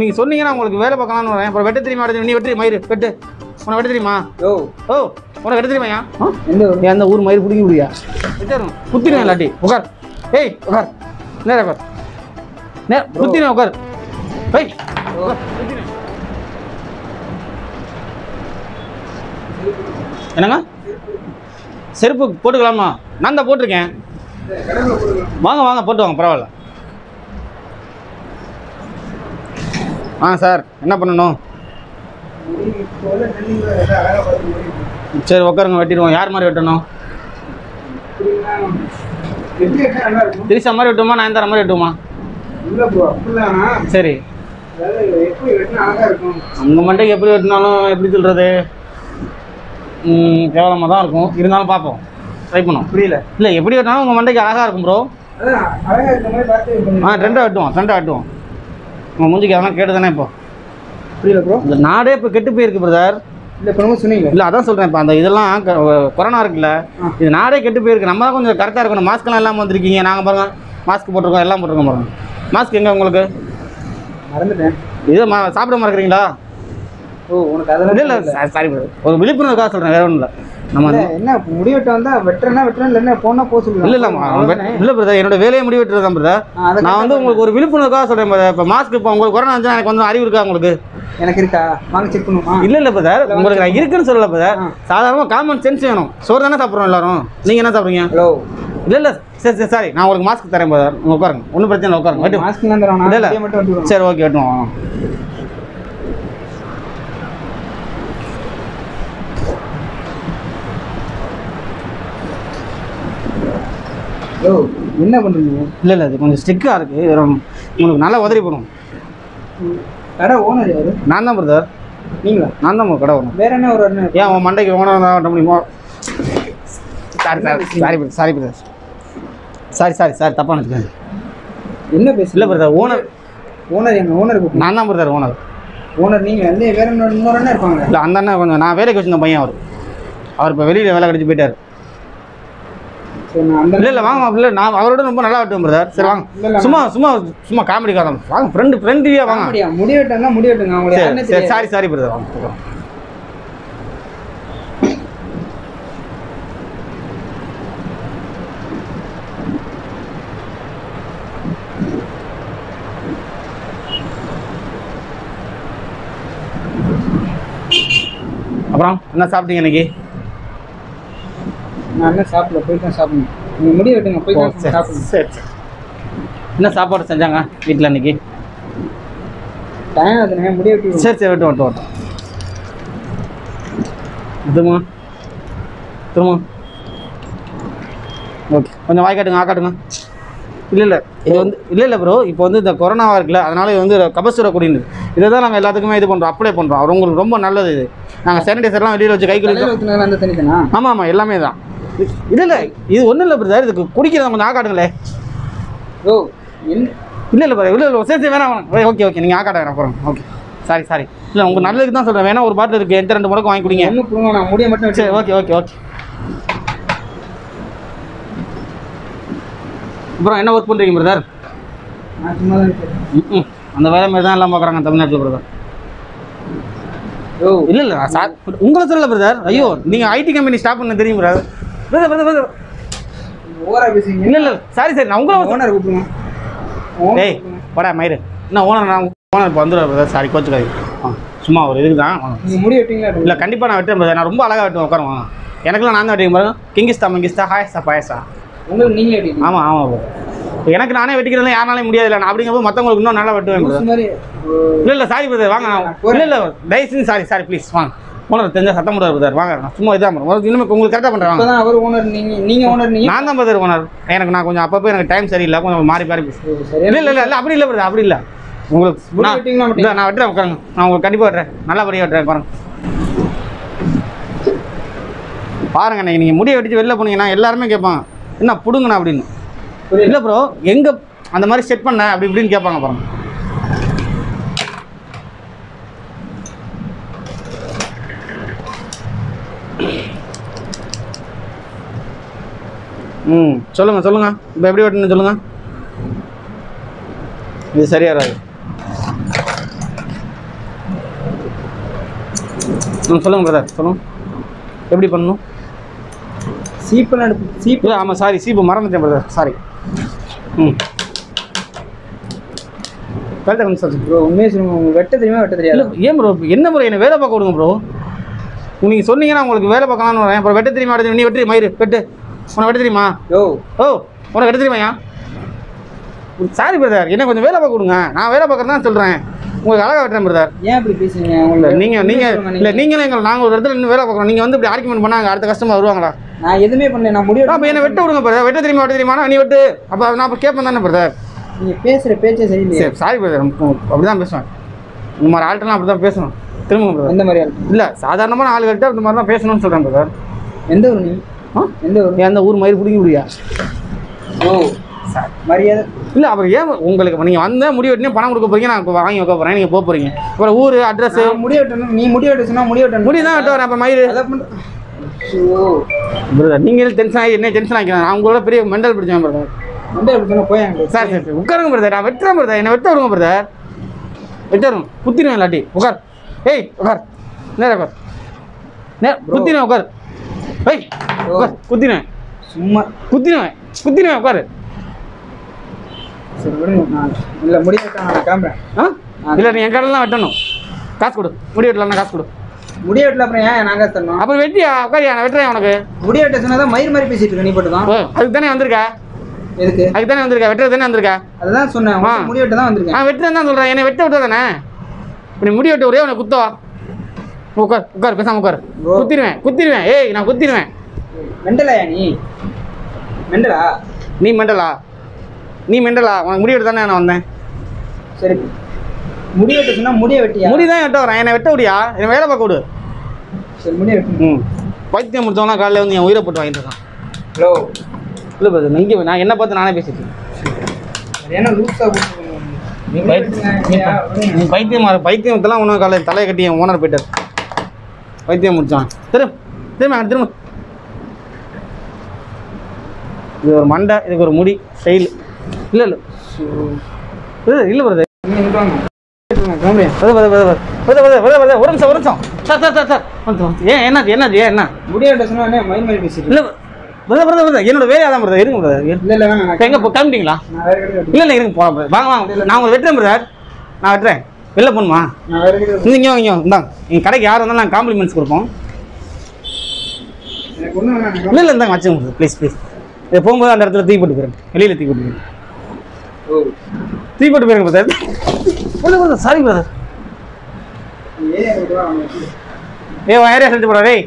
நீங்கள் சொன்னீங்கன்னா உங்களுக்கு வேலை பார்க்கலாம்னு வரேன். அப்புறம் வெட்ட தெரியுமா நீ வெட்டி மயிறு வெட்டு. உனக்கு வெட்ட தெரியுமா? ஓ ஓ உனக்கு வெட்ட தெரியுமாயா ஆ? எந்த ஊரு? ஏன் அந்த ஊர் மயிறு பிடிக்க முடியா வெட்டிடும் குத்திடுவேன் இல்லாட்டி. உட்கார் ஏய் உட்கார் நேரா உட்கார் நே குத்திடுவேன் உட்கார் ஏய். என்னங்க? செருப்பு போட்டுக்கலாமா? நான் தான் போட்டிருக்கேன். வாங்க வாங்க போட்டு வாங்க பரவாயில்ல. ஆ சார். என்ன பண்ணணும்? சரி உட்காருங்க வெட்டிடுவோம். யார் மாதிரி வெட்டணும்? திரிசா மாதிரி வெட்டுமா நான் தர மாதிரி வெட்டுமா சரி. உங்கள் மண்டைக்கு எப்படி வெட்டினாலும் எப்படி சொல்கிறது கேவலமாக தான் இருக்கும். இருந்தாலும் பார்ப்போம். ட்ரை பண்ணுவோம். புரியல. இல்லை எப்படி வெட்டினாலும் உங்கள் மண்டைக்கு அழகாக இருக்கும் ப்ரோ ஆ. ட்ரெண்டாக வெட்டுவோம் ட்ரெண்டாக வெட்டுவோம். உங்கள் மூஞ்சிக்கு அதெல்லாம் கேட்டு தானே இப்போ. புரியல ப்ரோ இந்த நாடே இப்போ கெட்டு போயிருக்கு பிரதர் இல்ல இப்போ ரொம்ப சொன்னீங்க. இல்லை அதான் சொல்கிறேன் இப்போ அந்த இதெல்லாம் கொரோனா இருக்குல்ல. இது நாடே கெட்டு போயிருக்கு. நம்ம தான் கொஞ்சம் கரெக்டாக இருக்கணும். மாஸ்க்லாம் இல்லாமல் வந்திருக்கீங்க. நாங்கள் பாருங்க மாஸ்க் போட்டிருக்கோம் எல்லாம் போட்டிருக்கோம் பாருங்க. மாஸ்க் எங்கே உங்களுக்கு? மறந்துட்டேன். இது மா சாப்பிட மறக்கிறீங்களா? ஓ உனக்கு அதெல்லாம் இல்லை சாரி ஒரு விழிப்புணர்வுக்காக சொல்கிறேன் வேற ஒன்றும் இல்லை நம்ம என்ன முடி வெட்ட வந்தா வெட்டுறேன்னா வெட்டுறேன் இல்ல என்ன போனா போக சொல்லுங்க. இல்லை இல்லை பிரதர் என்னோட வேலையை முடி வெட்டுறது தான் பிரதர் நான் வந்து உங்களுக்கு ஒரு விழிப்புணர்வுக்காக சொல்கிறேன் பிரதர் இப்போ மாஸ்க் இப்போ உங்களுக்கு கொரோனா வந்துச்சுன்னா எனக்கு வந்து அறிவு இருக்கா உங்களுக்கு? எனக்கு இருக்கா? வாங்க செக் பண்ணுமா இல்லை இல்லை பிரதர் உங்களுக்கு நான் இருக்குன்னு சொல்லல பிரதர். சாதாரணமாக காமன் சென்ஸ் வேணும். சோறு தானே சாப்பிட்றோம் எல்லாரும்? நீங்கள் என்ன சாப்பிட்றீங்க? ஹலோ இல்லை இல்லை சரி சரி சாரி நான் உங்களுக்கு மாஸ்க் தரேன் பிரதர் உட்காருங்க. ஒன்றும் பிரச்சனை இல்லை உட்காருங்க. மாஸ்க் இல்ல, இல்ல. சரி ஓகே வெட்டுவோம். ஹலோ என்ன பண்றீங்க? இல்லை இல்லை இது கொஞ்சம் ஸ்டிக்காக இருக்குது உங்களுக்கு நல்லா உதறி போடும். கடை ஓனர் யாரு? நான் தான் பிரதர் நீங்களா? நான் தான் கடை வரும் வேற என்ன ஒரு அண்ணன் ஏன் உன் மண்டைக்கு ஓனர் தான் முடியுமோ? Sorry sorry sorry brother sorry brother sorry sorry sorry தப்பாக நினச்சிக்கேன் என்ன பேசல இல்லை பிரதர் ஓனர் ஓனர் எங்க ஓனர் நான் தான் பிரதர் ஓனர் ஓனர் நீங்க வந்து வேற இன்னொரு இருப்பாங்க. இல்லை அந்த அண்ணன் கொஞ்சம் நான் வேலைக்கு வச்சிருந்த பையன் அவர். அவர் இப்போ வெளியில் வேலை கழிச்சு போயிட்டார். இல்லை இல்லை வாங்க இல்லை நான் அவரோட ரொம்ப நல்லா பிரதர் சரி வாங்க. சும்மா சும்மா சும்மா காமெடி காரம் வாங்க ஃப்ரெண்டு ஃப்ரெண்ட்லியாக வாங்க. முடியா முடி வெட்டுங்க முடி வெட்டுங்க அவங்களுக்கு சரி சரி பிரதர் வாங்க. அப்புறம் என்ன சாப்பிட்டீங்க இன்னைக்கு? நான் என்ன சாப்பிடல போய் தான் சாப்பிடணும். நீங்க முடி வெட்டுங்க போய் சாப்பிடணும். சரி. என்ன சாப்பாடு செஞ்சாங்க வீட்டில் இன்னைக்கு டைம் ஆகுதுண்ணே முடி வெட்டி சரி சரி விட்டு விட்டு விட்டு. திரும்ப திரும்ப ஓகே கொஞ்சம் வாய் காட்டுங்க ஆ காட்டுங்க. இல்லை இல்லை இது வந்து இல்லை இல்லை ப்ரோ இப்போ வந்து இந்த கொரோனாவாக இருக்குல்ல அதனால இது வந்து கபசுர குடின்னு. இதை தான் நாங்கள் எல்லாத்துக்குமே இது பண்ணுறோம் அப்ளை பண்ணுறோம் அது உங்களுக்கு ரொம்ப நல்லது இது. நாங்கள் சானிடைசர்லாம் வெளியில் வச்சு கை கழுவி ஆமாம் ஆமாம் எல்லாமே தான். இல்லை இல்லை. இது ஒன்றும் இல்லை பிரதர் இதுக்கு குடிக்கிறத கொஞ்சம் ஆ காட்டுங்களே ஓ இல்லை இல்லை பிரதர் இல்லை இல்லை சரி சரி வேணாம் வேணாம். ஓகே ஓகே நீங்கள் ஆ காட்ட வேணாம் போகிறோம் ஓகே சாரி சாரி இல்லை உங்கள் நல்லதுக்கு தான் சொல்கிறேன் வேணா ஒரு பாட்டில் இருக்குது எந்த ரெண்டு முடக்கம் வாங்கி குடிங்க. ஒன்றும் முடிய மட்டும் சரி ஓகே ஓகே ஓகே அப்புறம் என்ன ஒர்க் பண்ணுறீங்க பிரதர் ம் அந்த வேலை மாதிரி தான் எல்லாம் பார்க்குறாங்க தமிழ்நாட்டில் பிரதர் ஓ. இல்லை இல்லை நான் சா- உங்களை சொல்லல பிரதர் ஐயோ நீங்கள் ஐடி கம்பெனி ஸ்டாப் பண்ண தெரியும் பிரதர் இல்லை இல்லை சாரி சாரி நான் உங்களை ஓனர் கூப்பிடுங்க. டேய். வாடா மயிறு. என்ன ஓனர் நான் ஓனர் இப்போ வந்துடுவேன் சாரி கோச்சுக்காது சும்மா ஒரு இதுக்கு தான். முடி வெட்டிங்களா இல்லை கண்டிப்பாக நான் வெட்டுறேன் நான் ரொம்ப அழகாக வெட்டுவேன் உட்காருங்க வாங்க எனக்குலாம் நான் தான் வெட்டிங்க பாருங்க கிங்கிஸ்தா மங்கிஸ்தா ஹாயஸ்தா பாயசா உங்களுக்கு நீங்களே வெட்டிங்க ஆமாம் ஆமாம் எனக்கு நானே வெட்டிக்கிறதுல யாராலையும் முடியாது இல்லை. நான் அப்படிங்கும்போது மற்றவங்களுக்கு இன்னும் நல்லா வெட்டுவேன் இல்லை இல்லை சாரி பிரதர் வாங்க இல்லை இல்லை தயவுசெஞ்சு சாரி சாரி ப்ளீஸ் வாங்க. ஓனர் தெரிஞ்ச சத்தம் போடாது பிரதர் வாங்க சும்மா இதாக பண்ணுறேன். இனிமேல் உங்களுக்கு கரெக்டாக இப்பதான் அவர் ஓனர் நீங்க நீங்க ஓனர் நீங்க நான் தான் பிரதர் ஓனர் எனக்கு நான் கொஞ்சம் அப்பப்போ எனக்கு டைம் சரியில்லை கொஞ்சம் மாறி மாறி இல்லை இல்லை இல்லை அப்படி இல்லை பிரதர் அப்படி இல்லை. உங்களுக்கு நான் நான் வெட்டுறேன் உட்காருங்க. நான் உங்களுக்கு கண்டிப்பாக வெட்டுறேன். நல்லபடியாக வெட்டுறேன் பாருங்க. பாருங்க இன்னைக்கு நீங்கள் முடியை வெட்டிட்டு வெளில போனீங்கன்னா எல்லாருமே கேட்பாங்க என்ன பிடுங்கண்ணா? அப்படின்னு. இல்லை ப்ரோ எங்கே அந்த மாதிரி செட் பண்ண அப்படி இப்படின்னு கேட்பாங்க பாருங்க. ம். சொல்லுங்கள் சொல்லுங்கள் இப்போ எப்படி ஓட்டணும் சொல்லுங்கள் இது சரியாக வராது. ம் சொல்லுங்கள் பிரதர் சொல்லுங்கள் எப்படி பண்ணணும்? சீப்பு நடுப்பு சீப்பு ஆமாம் சாரி சீப்பு மறந்துட்டேன் பிரதர் சாரி ம். கழுத்தை கொஞ்சம் சார் ப்ரோ உண்மையாக சொல்லுங்க உங்களுக்கு வெட்ட தெரியுமா வெட்ட தெரியாது? ஏன் ப்ரோ என்ன ப்ரோ என்னை வேலை பார்க்க விடுங்க ப்ரோ நீங்கள் சொன்னீங்கன்னா உங்களுக்கு வேலை பார்க்கலாம்னு வரேன். அப்புறம் வெட்ட தெரியுமா நீ வெட்டு மயிறு வெட்டு. உனக்கு வெட்ட தெரியுமா? யோ. ஓ உனக்கு வெட்ட தெரியுமாயா சாரி பிரதர் என்ன கொஞ்சம் வேலை பார்க்க விடுங்க. நான் வேலை பார்க்குறது தான் சொல்கிறேன் உங்களுக்கு அழகாக வெட்டுறேன் பிரதர் ஏன் இப்படி பேசுறீங்க? உங்களுக்கு நீங்கள் நீங்கள் இல்லை நீங்களும் எங்கள் நாங்கள் ஒரு இடத்துல நின்று வேலை பார்க்குறோம். நீங்கள் வந்து இப்படி ஆர்குமெண்ட் பண்ணால் அடுத்த கஸ்டமர் வருவாங்களா? நான் எதுவுமே பண்ணல நான் முடிவு அப்போ என்ன வெட்ட விடுங்க பிரதர் வெட்ட தெரியுமா வெட்ட தெரியுமா நீ வெட்டு. அப்போ நான் அப்போ கேட்பேன் தானே பிரதர் நீங்க பேசுற பேச்சே சரியில்லையே. சரி சாரி பிரதர் அப்படி தான் பேசுவேன். இந்த மாதிரி ஆள்கிட்டலாம் அப்படி தான் பேசணும். திரும்ப பிரதர் எந்த மாதிரி இல்லை சாதாரணமான ஆளுகிட்ட இந்த மாதிரி தான் பேசணும்னு சொல்கிறேன் பிரதர் எந்த ஊர் நீ? எந்த ஊர்? ஏன் அந்த ஊர் மயிர் பிடிக்க முடியா? மரியாதை. இல்லை அப்புறம் ஏன் உங்களுக்கு நீங்கள் வந்த முடிவு வெட்டினே பணம் கொடுக்க போறீங்க நான் வாங்கி வைக்க போகிறேன் நீங்கள் போக போகிறீங்க அப்புறம் ஊர் அட்ரஸ் முடிவு வெட்டணும். நீ முடிவு வெட்ட சொன்னா முடிவு வெட்டணும். முடி தான் வெட்ட வரேன் அப்போ மயிர். அதான் பண்ண ஐயோ. பிரதர் நீங்கள் டென்ஷன் ஆகி என்ன டென்ஷன் ஆகிக்கிறேன் நான் உங்களோட பெரிய மெண்டல் பிடிச்சேன் பிரதர் அப்படி சொன்னா போய் அங்கே சார் சார் சார், உட்காருங்க பிரதர் நான் வெட்டுறேன் பிரதர் என்ன வெட்ட விடுங்க பிரதர் வெட்ட விடுங்க குத்திடுவேன் இல்லாட்டி. உட்கார். ஏய் உட்கார். நேரம் உட்கார். நே குத்திடுவேன் உட்கார். ஏய் குத்திடுவேன். சும்மா. குத்திடுவேன். குத்திடுவேன் உட்காரு. சரி விடுங்க. நான் இல்லை வெட்ட நான் கிளம்புறேன். ஆ? இல்லை நீ என் கடையில் தான் வெட்டணும். காசு கொடு. முடி வெட்டலாம் காசு கொடு. முடிவு வெட்டல அப்புறம் ஏன் நாங்கள் தரணும்? அப்புறம் வெட்டியா? உட்காரியா? நான் வெட்டுறேன் உனக்கு. முடிவு வெட்ட சொன்னா தான் மயிர் மாதிரி பேசிட்டு இருக்க நீ போட்டு தான். அதுக்கு தானே வந்திருக்கா? எதுக்கு? அதுக்கு தானே வந்திருக்கா? வெட்டுறது தானே வந்திருக்கா? அதுதான் சொன்னேன் ஆ. முடிவு வெட்ட தான் வந்திருக்கேன். நான் வெட்டுறேன் தான் சொல்கிறேன் என்னை வெட்ட விட்டா தானே இப்ப நீ முடி வெட்ட ஒரே உனக்கு குத்தவா? உட்கார் உட்கார் பேசாம உட்கார். குத்திடுவேன் குத்திடுவேன். ஏய் நான் குத்திடுவேன். மெண்டலாயா நீ? மெண்டலா? நீ மெண்டலா? நீ மெண்டலா? உனக்கு முடி வெட்ட தானே நான் வந்தேன். சரி. முடிவு வெட்ட சொன்னா முடிய வெட்டியா? முடி தான் வெட்ட வரேன். என்னை வெட்ட விடியா? என்னை வேலை பார்க்க விடு. சரி முடிய வெட்டணும் ம். பைத்தியம் முடிச்சவனா காலையில் வந்து என் உயிரை போட்டு வாங்கிட்டு இருக்கான். ஹலோ. இல்லை பாரு நீங்க நான் என்ன பார்த்து நானே பேசிட்டு இருக்கேன். என்ன லூஸா நீ பைத்தியம் பைத்தியம் பைத்தியத்தெல்லாம் ஒன்றும் காலையில் தலையை கட்டி என் ஓனர் போயிட்டார். வைத்தியம் முடித்தான் திரு திரும்ப திரும்ப. இது ஒரு மண்டை இதுக்கு ஒரு முடி ஸ்டைல் இல்லை இல்லை. இல்லை இல்லை வருது ஒரு நிமிஷம் ஒரு நிமிஷம். Sir sir sir sir. ஏன் என்னது என்னது ஏன் என்ன? முடியாது இல்லை பிரதர் பிரதர் பிரதர் என்னோட வேலையாக தான் பிரதர் இருங்க இல்லை எங்கே கிளம்பிட்டீங்களா? இல்லை இல்லை இருங்க போகலாம் பிரதர் வாங்க நான் உங்களை வெட்டுறேன் பிரதர் நான் வெட்டுறேன். வெளில போகணுமா இங்கே வாங்க இங்கே. இந்தாங்க. எங்கள் கடைக்கு யார் வந்தாலும் நாங்கள் காம்ப்ளிமெண்ட்ஸ் கொடுப்போம். இல்லை இல்லை இந்தாங்க வச்சுங்க ப்ளீஸ் ப்ளீஸ் இதை போகும்போது அந்த இடத்துல தீ போட்டு போயிருங்க. வெளியில் தீ போட்டு போயிருங்க. ஓ. தீ போட்டு போயிருங்க பிரதர் சாரி பிரதர் அவனுக்கு ஏ ஏரியா செஞ்சு டேய்.